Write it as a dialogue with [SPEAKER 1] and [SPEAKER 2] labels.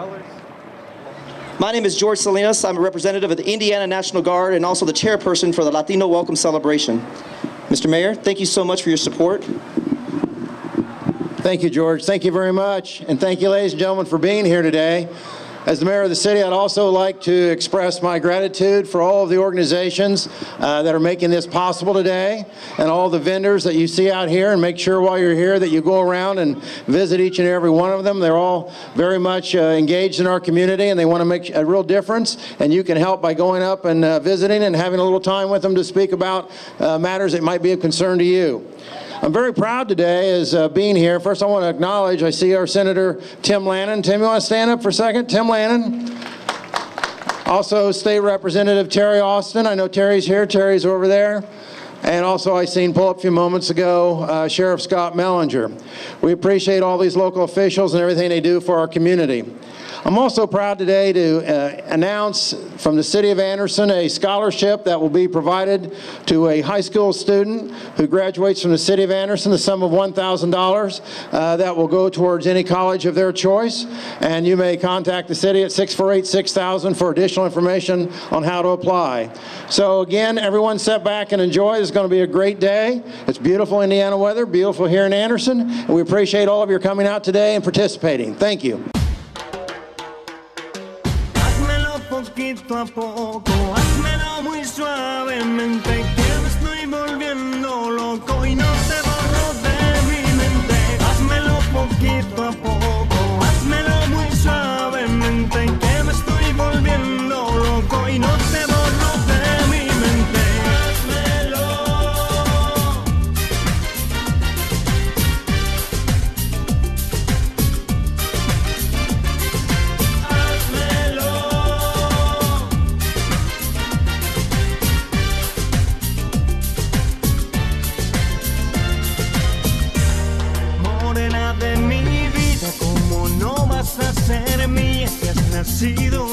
[SPEAKER 1] colors.
[SPEAKER 2] My name is George Salinas. I'm a representative of the Indiana National Guard and also the chairperson for the Latino Welcome Celebration. Mr. Mayor, thank you so much for your support.
[SPEAKER 3] Thank you, George. Thank you very much. And thank you, ladies and gentlemen, for being here today. As the mayor of the city, I'd also like to express my gratitude for all of the organizations uh, that are making this possible today and all the vendors that you see out here. And make sure while you're here that you go around and visit each and every one of them. They're all very much uh, engaged in our community and they want to make a real difference. And you can help by going up and uh, visiting and having a little time with them to speak about uh, matters that might be of concern to you. I'm very proud today as uh, being here. First, I want to acknowledge, I see our Senator Tim Lanane. Tim, you want to stand up for a second? Tim Lanane. Also, State Representative Terry Austin. I know Terry's here. Terry's over there. And also, I seen pull up a few moments ago, uh, Sheriff Scott Mellinger. We appreciate all these local officials and everything they do for our community. I'm also proud today to uh, announce from the City of Anderson a scholarship that will be provided to a high school student who graduates from the City of Anderson, the sum of $1,000 uh, that will go towards any college of their choice. And you may contact the city at 648-6000 for additional information on how to apply. So again, everyone sit back and enjoy. It's going to be a great day. It's beautiful Indiana weather, beautiful here in Anderson. And we appreciate all of your coming out today and participating. Thank you.
[SPEAKER 4] Poquito a poco, házmelo muy suavemente, sido